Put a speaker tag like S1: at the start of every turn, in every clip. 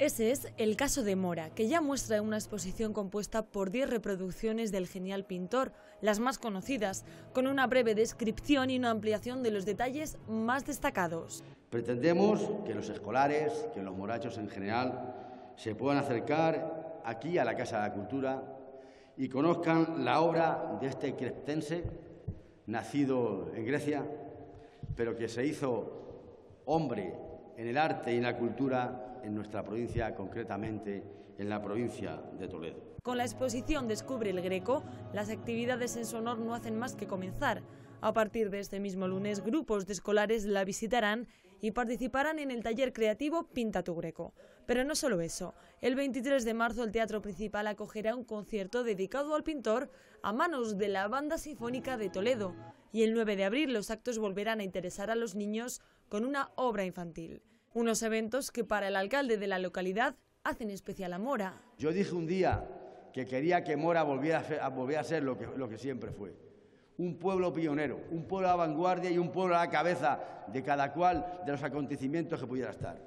S1: Ese es el caso de Mora, que ya muestra una exposición compuesta por 10 reproducciones del genial pintor, las más conocidas, con una breve descripción y una ampliación de los detalles más destacados.
S2: Pretendemos que los escolares, que los morachos en general, se puedan acercar aquí a la Casa de la Cultura y conozcan la obra de este creptense, nacido en Grecia, pero que se hizo hombre en el arte y la cultura en nuestra provincia, concretamente en la provincia de Toledo.
S1: Con la exposición Descubre el Greco, las actividades en su honor no hacen más que comenzar. A partir de este mismo lunes, grupos de escolares la visitarán y participarán en el taller creativo Pinta tu Greco. Pero no solo eso. El 23 de marzo el Teatro Principal acogerá un concierto dedicado al pintor a manos de la Banda Sinfónica de Toledo. Y el 9 de abril los actos volverán a interesar a los niños con una obra infantil. Unos eventos que para el alcalde de la localidad hacen especial a Mora.
S2: Yo dije un día que quería que Mora volviera a ser, lo, que, lo que siempre fue. Un pueblo pionero, un pueblo a vanguardia y un pueblo a la cabeza de cada cual de los acontecimientos que pudiera estar.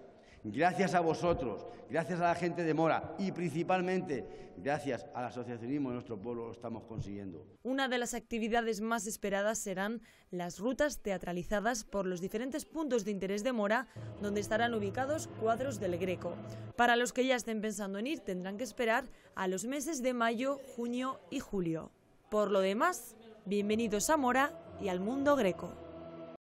S2: Gracias a vosotros, gracias a la gente de Mora y principalmente gracias al asociacionismo de nuestro pueblo lo estamos consiguiendo.
S1: Una de las actividades más esperadas serán las rutas teatralizadas por los diferentes puntos de interés de Mora donde estarán ubicados cuadros del Greco. Para los que ya estén pensando en ir tendrán que esperar a los meses de mayo, junio y julio. Por lo demás, bienvenidos a Mora y al mundo greco.